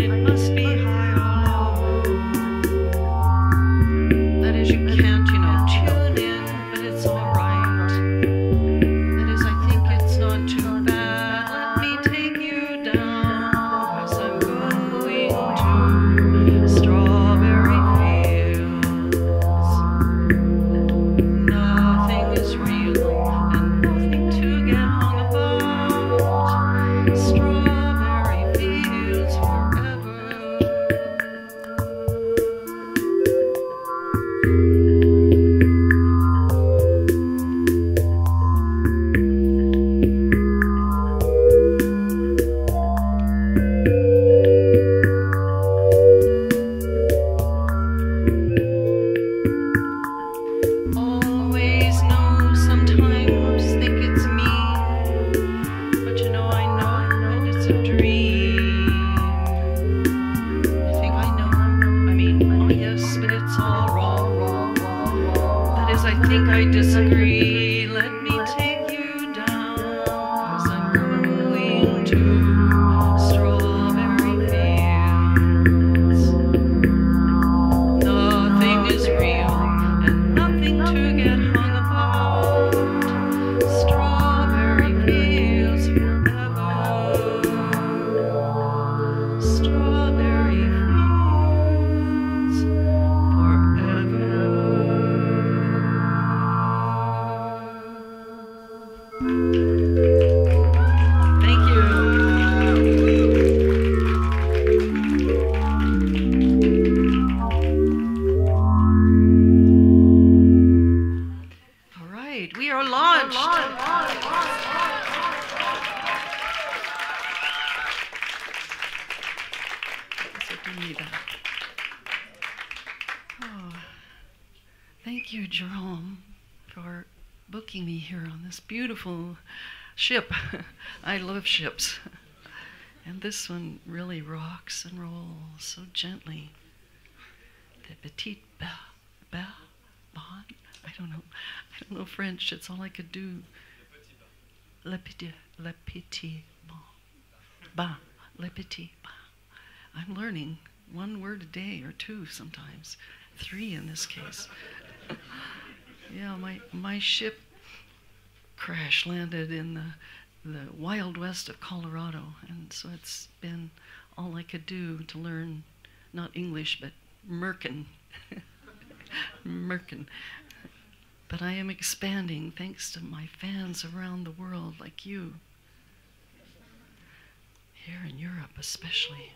It must be So give me that. Oh, thank you, Jerome, for booking me here on this beautiful ship. I love ships. And this one really rocks and rolls so gently. The petite belle, don't know. I don't know French. It's all I could do. Le petit, le petit bon, ba, le petit ba. I'm learning one word a day or two sometimes, three in this case. yeah, my my ship crash landed in the the wild west of Colorado, and so it's been all I could do to learn not English but Merkin. Merkin. But I am expanding thanks to my fans around the world like you. Here in Europe, especially.